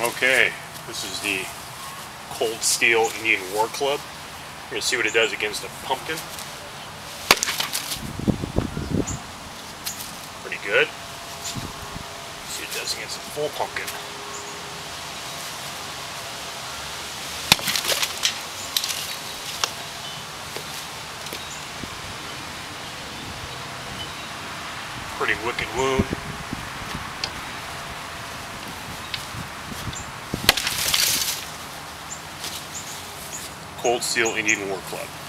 Okay, this is the Cold Steel Indian War Club. We're going to see what it does against a pumpkin. Pretty good. Let's see what it does against a full pumpkin. Pretty wicked wound. Cold Steel Indian War Club.